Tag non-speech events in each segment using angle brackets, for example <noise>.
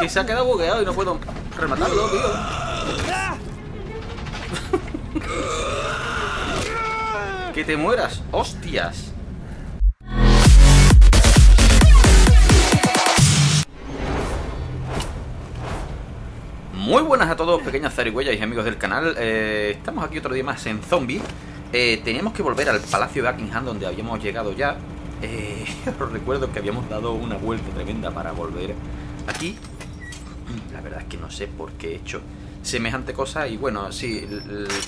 Que se ha quedado bugueado y no puedo rematarlo, tío. que te mueras, hostias. Muy buenas a todos, pequeñas zarigüeyas y amigos del canal. Eh, estamos aquí otro día más en Zombie. Eh, teníamos que volver al Palacio de Buckingham, donde habíamos llegado ya. Eh, <laughs> os recuerdo que habíamos dado una vuelta tremenda para volver aquí. La verdad es que no sé por qué he hecho semejante cosa. Y bueno, sí,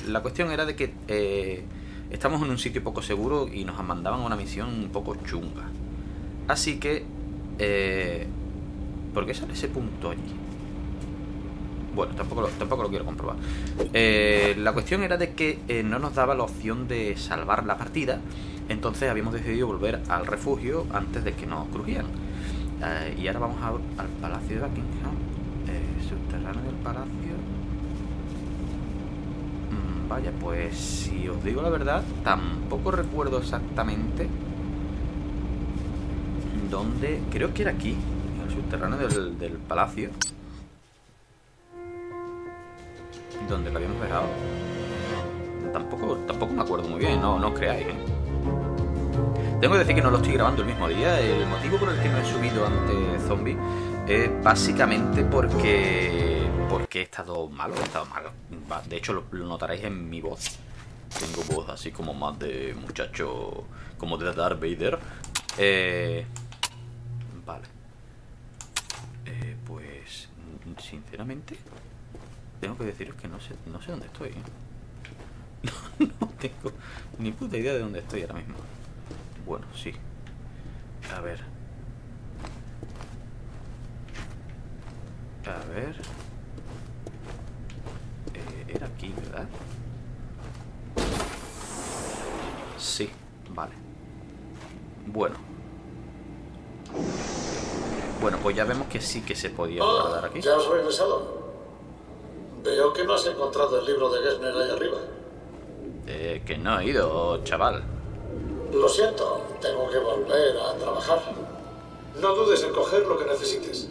la cuestión era de que eh, estamos en un sitio poco seguro y nos mandaban una misión un poco chunga. Así que... Eh, ¿Por qué sale ese punto allí? Bueno, tampoco lo, tampoco lo quiero comprobar. Eh, la cuestión era de que no nos daba la opción de salvar la partida. Entonces habíamos decidido volver al refugio antes de que nos crujían. Eh, y ahora vamos al Palacio de Buckingham. subterráneo del Palacio. Mm, vaya, pues si os digo la verdad, tampoco recuerdo exactamente dónde. Creo que era aquí, en el subterráneo del, del palacio. donde lo habíamos dejado. Tampoco, tampoco me acuerdo muy bien, no, no os creáis. ¿eh? Tengo que decir que no lo estoy grabando el mismo día. El motivo por el que no he subido ante Zombie es básicamente porque porque he estado malo, he estado malo. De hecho, lo, notaréis en mi voz. Tengo voz así como más de muchacho, como de Darth Vader. Eh, vale. Eh, pues, sinceramente, tengo que deciros que no sé, no sé dónde estoy. <laughs> No, tengo ni puta idea de dónde estoy ahora mismo. Bueno, sí. A ver. A ver. Eh, era aquí, ¿verdad? Sí, vale. Bueno. Bueno, pues ya vemos que sí que se podía guardar aquí. ¿Ya has regresado? Veo que no has encontrado el libro de Gessner ahí arriba. Eh, que no he ido, chaval. Lo siento, tengo que volver a trabajar. No dudes en coger lo que necesites.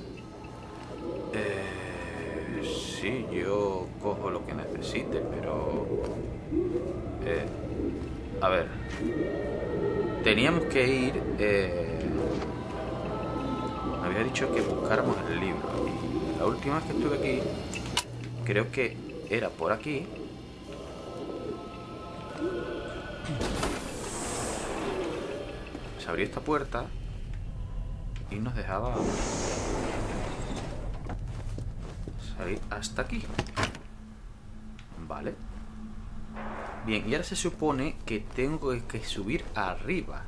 Eh, sí, yo cojo lo que necesite, pero... Eh, a ver. Teníamos que ir... Eh, me había dicho que buscáramos el libro. Y la última vez que estuve aquí creo que era por aquí. Se abrió esta puerta y nos dejaba salir hasta aquí. Vale. Bien, y ahora se supone que tengo que subir arriba.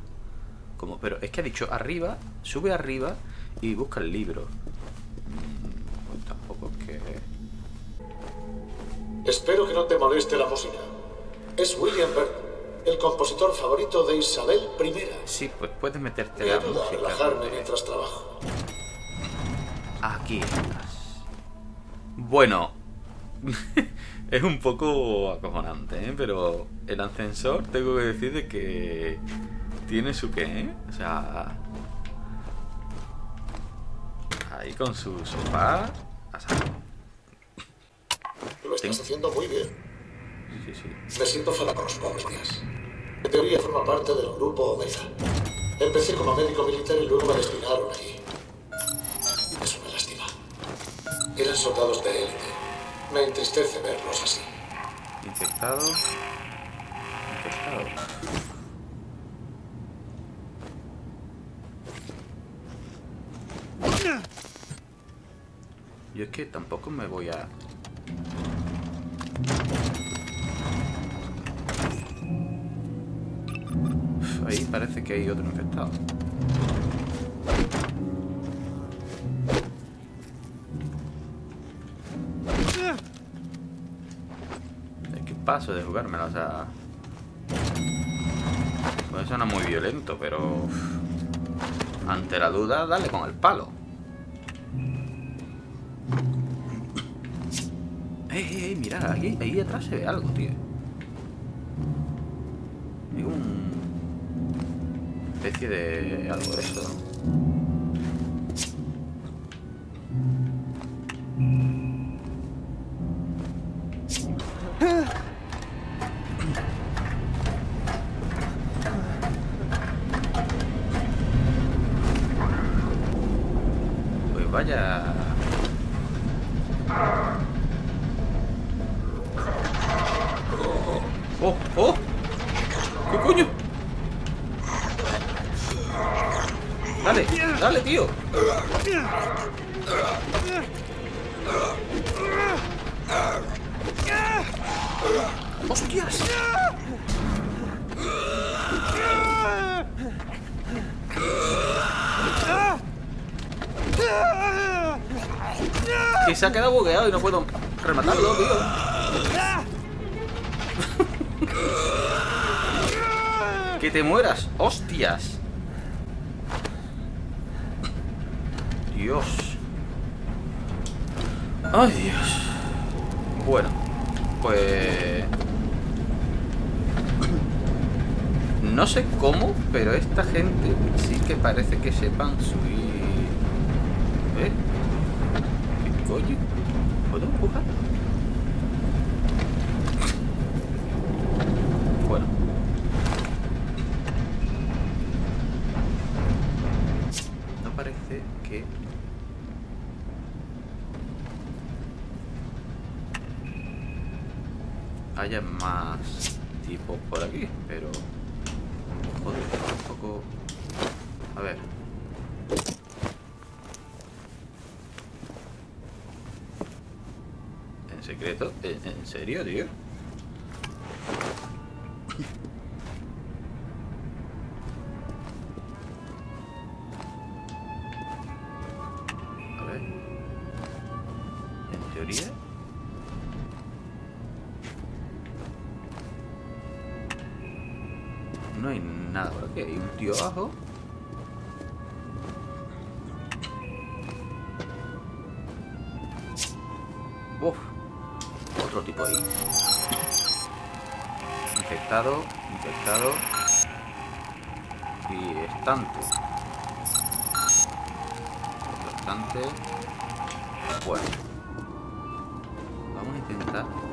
Como, pero es que ha dicho arriba, sube arriba y busca el libro. Mm, pues tampoco es que... Espero que no te moleste la música. Es William Byrd, el compositor favorito de Isabel I. Sí, pues puedes meterte Me la ayuda música. a relajarme mientras trabajo. Aquí estás. Bueno, <laughs> es un poco acojonante, ¿eh? pero el ascensor tengo que decir de que tiene su qué, ¿eh? O sea, ahí con su sofá. O sea, Lo estás haciendo muy bien. Me siento fatal con los pobres días. En teoría forma parte del grupo Omega. Empecé como médico militar y luego me destinaron allí. Es una lástima. Eran soldados de élite. Me entristece verlos así. Infectado. Infectado. Yo es que tampoco me voy a... parece que hay otro infectado. Es que paso de jugármela, o sea... Pues suena muy violento, pero... Ante la duda, dale con el palo. ¡Eh, eh, eh! Mira, ahí, ahí atrás se ve algo, tío. Hay un... especie de algo de eso. Dale, dale, tío. ¡Hostias! Que se ha quedado bugueado y no puedo rematarlo, tío. <laughs> que te mueras, hostias. Dios. Ay, Dios. Bueno, pues... No sé cómo, pero esta gente sí que parece que sepan subir... ¿Eh? ¿Qué coño? ¿Puedo empujar? Bueno. Haya más tipos por aquí, pero... Joder, un poco... A ver. ¿En secreto? ¿En, en serio, tío? A ver. En teoría... nada por. Hay un tío abajo. Uf. Otro tipo ahí. Infectado, infectado. Y estante. Otro estante. Bueno. Vamos a intentar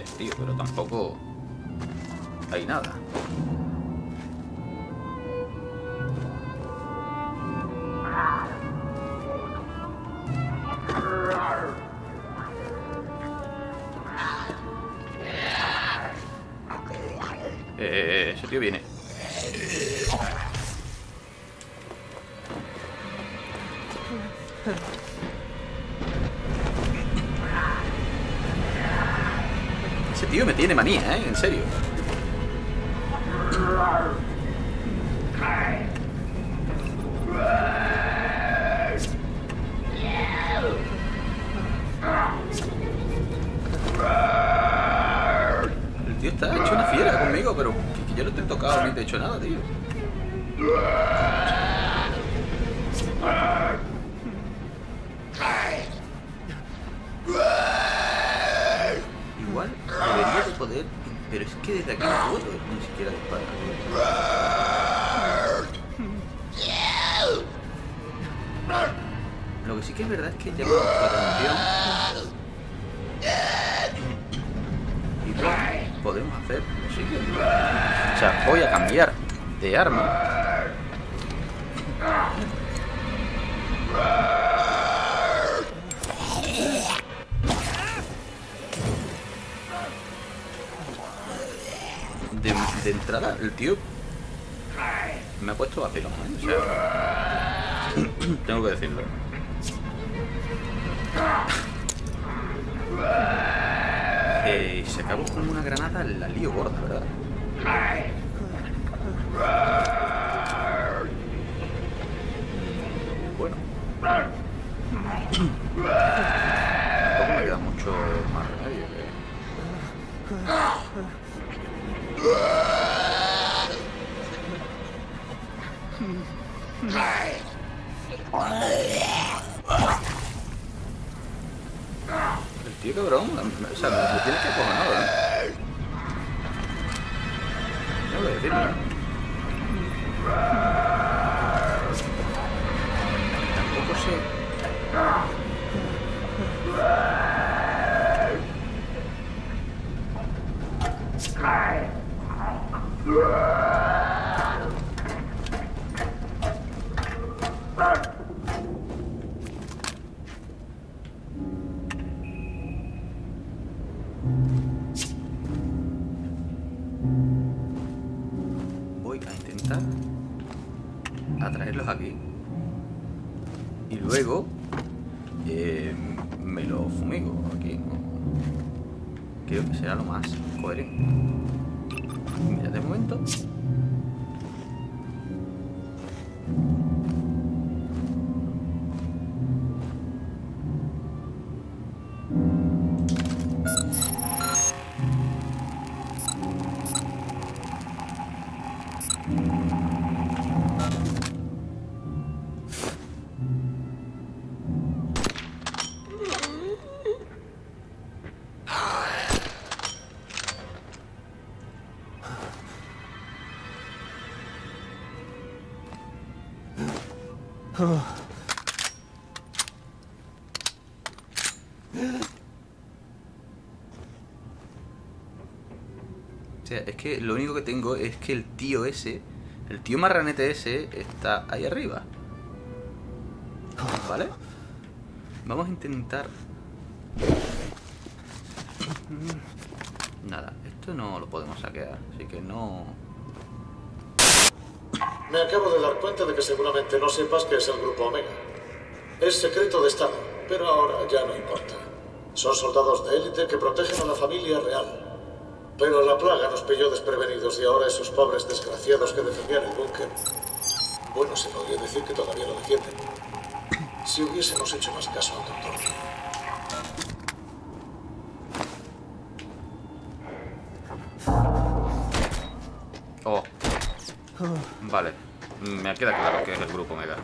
Joder, tío, pero tampoco hay nada. Eh, ese tío viene. ¿Eh? En serio. El tío está hecho una fiera conmigo, pero que yo no te he tocado ni te he hecho nada, tío. Debería de poder, pero es que desde aquí no puedo ni siquiera disparar. Lo que sí que es verdad es que llama la atención. Y podemos hacer lo siguiente. O sea, voy a cambiar de arma. De, entrada, el tío me ha puesto vacilón, ¿eh? <coughs> Tengo que decirlo. Eh, si acabo con una granada, la lío gorda, ¿verdad? tío cabrón. O sea, no tiene que cojonar, ¿no? No lo decir, ¿no? O sea, es que lo único que tengo es que el tío ese, el tío marranete ese, está ahí arriba. ¿Vale? Vamos a intentar... Nada, esto no lo podemos saquear, así que no... Me acabo de dar cuenta de que seguramente no sepas qué es el Grupo Omega. Es secreto de Estado, pero ahora ya no importa. Son soldados de élite que protegen a la familia real. Pero la plaga nos pilló desprevenidos y ahora esos pobres desgraciados que defendían el búnker... Bueno, se podría decir que todavía lo defienden. Si hubiésemos hecho más caso al doctor. Oh. Vale. Me queda claro que es el grupo Mega.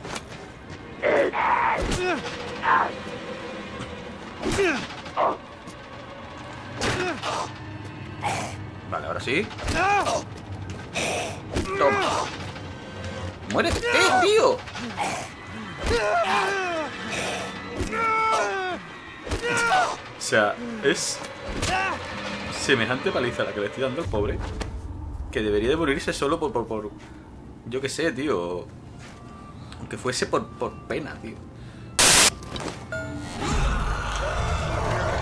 Vale, ahora sí. Toma. ¡Muere! ¿Qué, tío? O sea, es semejante paliza la que le estoy dando al pobre que debería de morirse solo por yo qué sé, tío. Aunque fuese por, por pena, tío.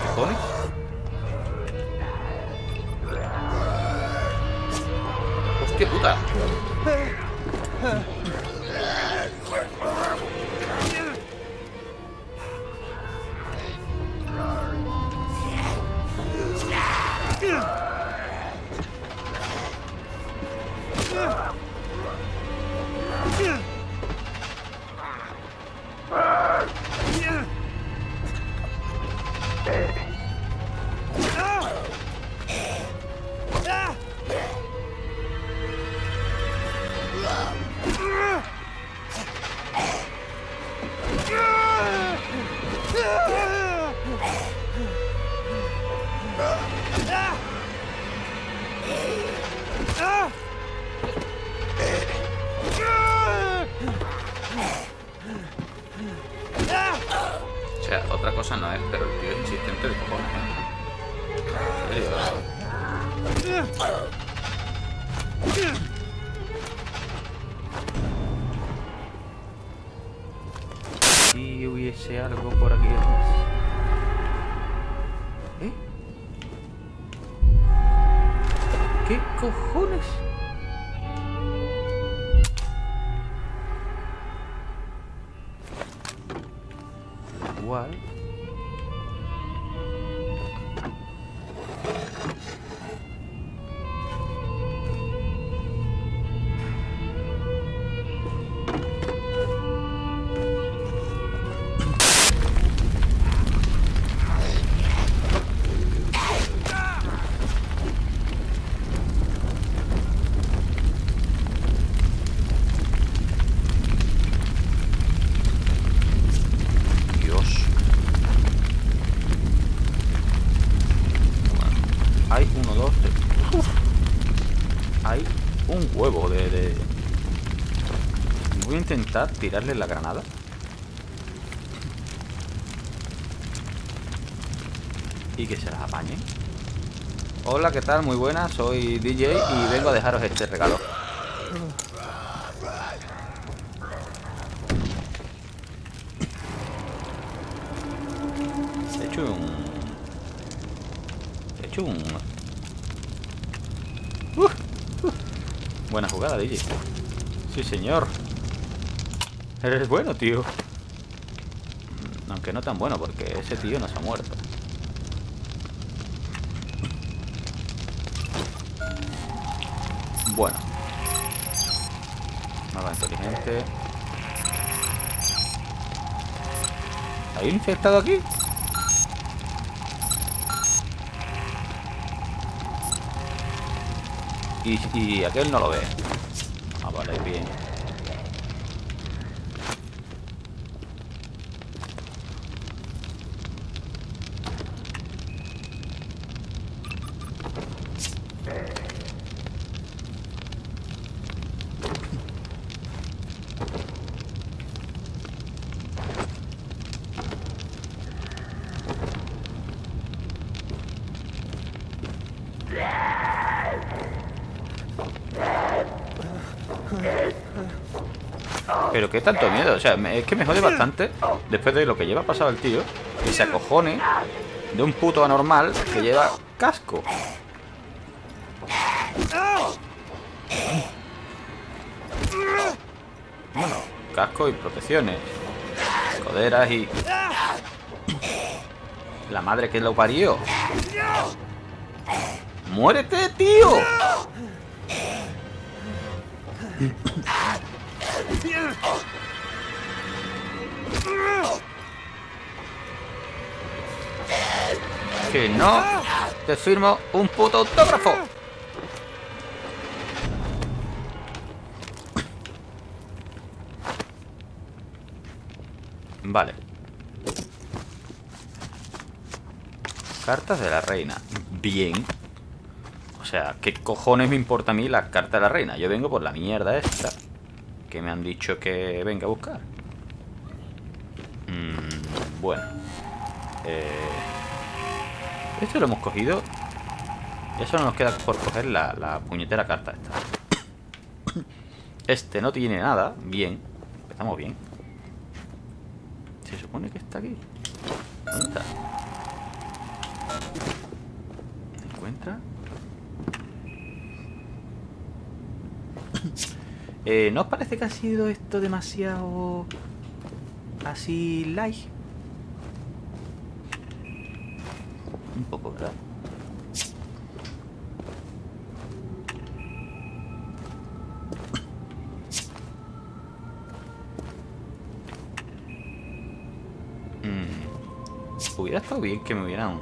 ¿Qué cojones? ¡Hostia puta! Si hubiese algo por aquí atrás. ¿Eh? ¿Qué cojones? Tirarle la granada. Y que se las apañen. Hola, ¿qué tal? Muy buenas, soy DJ y vengo a dejaros este regalo. He hecho un... He hecho un... Uh, uh. Buena jugada, DJ. Sí, señor. Eres bueno, tío. Aunque no tan bueno, porque ese tío no se ha muerto. Bueno. Nada inteligente. ¿Hay un infectado aquí? Y, y aquel no lo ve. Ah, vale, bien. Pero qué tanto miedo, o sea, es que me jode bastante después de lo que lleva pasado el tío, que se acojone de un puto anormal que lleva casco. Bueno, casco y protecciones, coderas y... La madre que lo parió. ¡Muérete, tío! Que no te firmo un puto autógrafo. Vale. Cartas de la reina. Bien. O sea, ¿qué cojones me importa a mí la carta de la reina? Yo vengo por la mierda esta. Que me han dicho que venga a buscar. Mm, bueno. Eh, esto lo hemos cogido. Ya solo nos queda por coger la, puñetera carta esta. Este no tiene nada. Bien. Empezamos bien. Se supone que está aquí. ¿Dónde está? ¿Se encuentra? Eh, ¿No os parece que ha sido esto demasiado así light? Estado bien que me hubieran...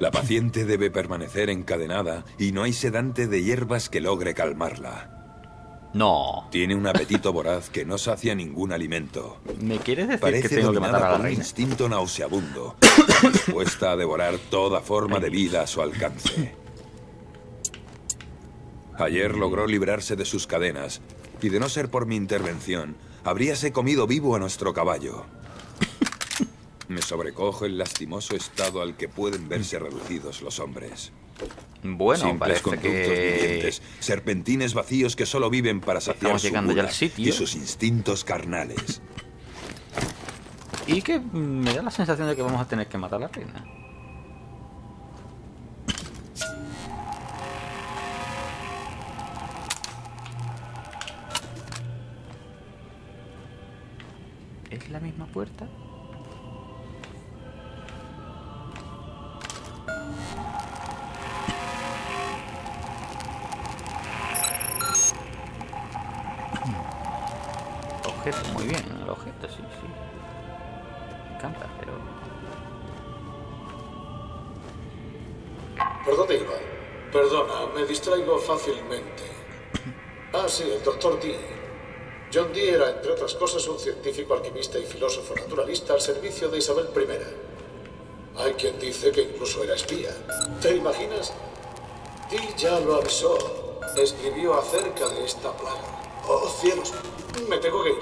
La paciente debe permanecer encadenada y no hay sedante de hierbas que logre calmarla. No. Tiene un apetito <laughs> voraz que no sacia ningún alimento. ¿Me quieres decir Parece que tengo que matar a la por un instinto nauseabundo, <coughs> dispuesta a devorar toda forma de vida a su alcance. Ayer logró librarse de sus cadenas, y de no ser por mi intervención, habríase comido vivo a nuestro caballo. Me sobrecoge el lastimoso estado al que pueden verse reducidos los hombres. Bueno, Simples parece conductos que... vivientes, serpentines vacíos que solo viven para saciar Estamos su llegando ya al sitio. y sus instintos carnales. Y que me da la sensación de que vamos a tener que matar a la reina. ¿Es la misma puerta? Objeto, muy bien, el objeto, sí, sí. Me encanta, pero... ¿Por dónde iba? Perdona, me distraigo fácilmente. <coughs> Ah, sí, el doctor Dee. John Dee era, entre otras cosas, un científico, alquimista y filósofo naturalista al servicio de Isabel I. Hay quien dice que incluso era espía. ¿Te imaginas? Dee ya lo avisó. Escribió acerca de esta plaga. Oh, cielos, me tengo que ir.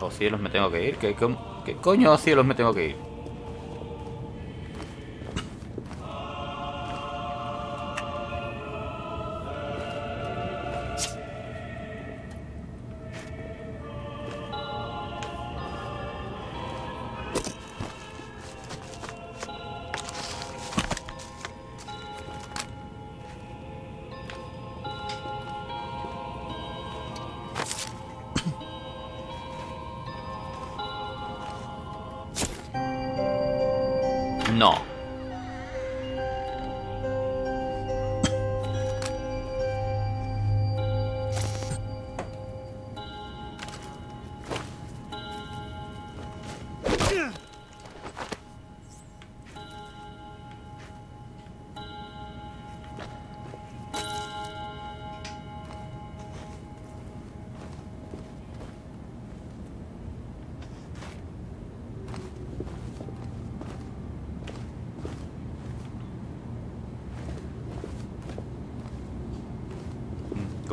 Oh cielos, me tengo que ir. ¿Qué, com- qué coño oh, cielos me tengo que ir?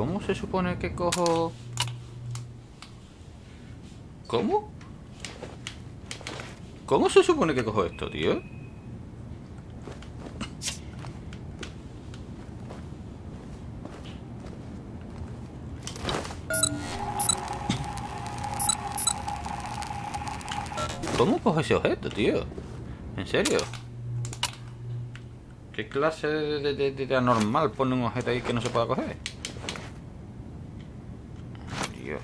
¿Cómo se supone que cojo...? ¿Cómo? ¿Cómo se supone que cojo esto, tío? ¿Cómo cojo ese objeto, tío? ¿En serio? ¿Qué clase de, de, anormal pone un objeto ahí que no se pueda coger? Dios.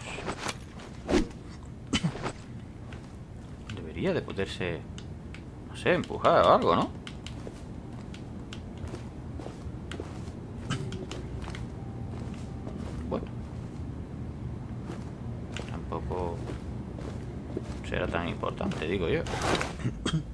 De poderse... No sé, empujar o algo, ¿no? Bueno. Tampoco será tan importante, digo yo. <coughs>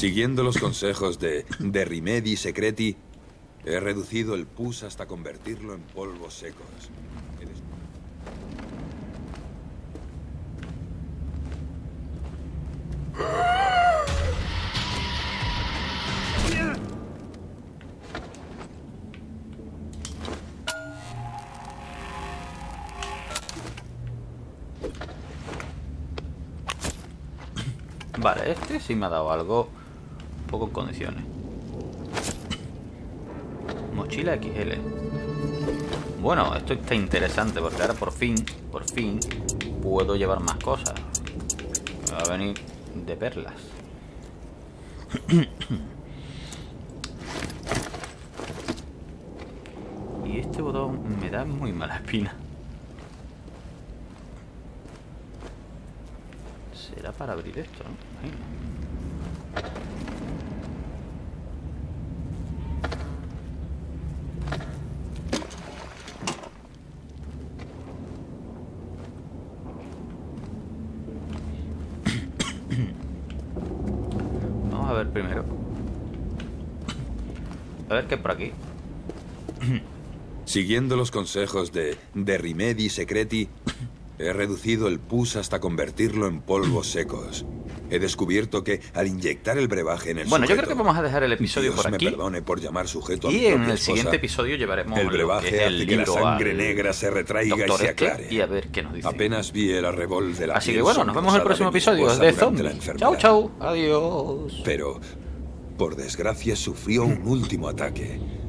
Siguiendo los consejos de, de Rimedi Secreti, he reducido el pus hasta convertirlo en polvos secos. Vale, este sí me ha dado algo condiciones. Mochila XL. Bueno, esto está interesante porque ahora por fin, por fin, puedo llevar más cosas. Me va a venir de perlas. <coughs> Y este botón me da muy mala espina. Será para abrir esto, ¿no? Imagino. Vamos a ver primero. A ver qué hay por aquí. <clears throat> Siguiendo los consejos de, de Rimedi Secreti, he reducido el pus hasta convertirlo en polvos secos. He descubierto que al inyectar el brebaje en el Bueno, yo sujeto, creo que vamos a dejar el episodio Dios por me aquí. perdone por llamar sujeto a Y en propia el siguiente esposa. episodio llevaremos El lo que brebaje es el hace que la sangre negra se retraiga y se este aclare. y a ver qué nos dice. Apenas vi el arrebol de la Así que bueno, nos vemos en el próximo episodio de Zombie. Chau, chau. Adiós. Pero, por desgracia, sufrió un último ataque.